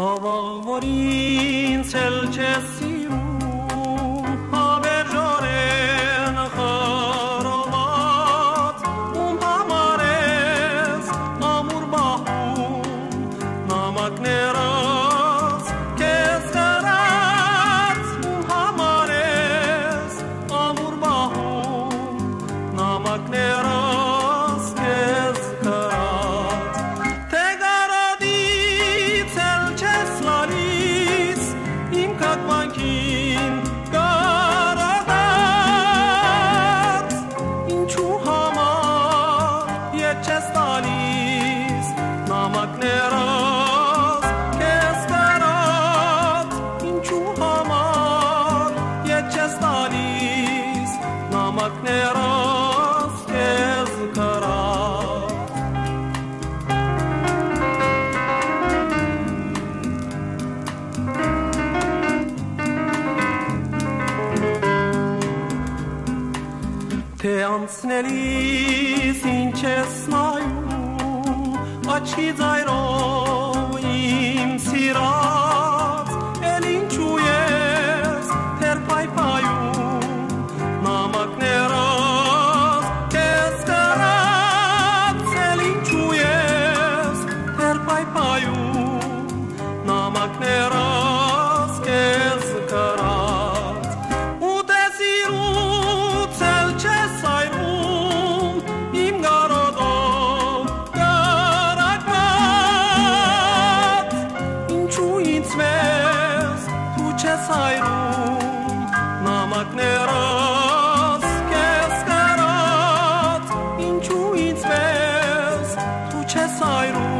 Ովող որ ինձ էլ չես Թե անցնելիս ինչ ես նայում, աչքի ձայրով իմ սիրան ayrı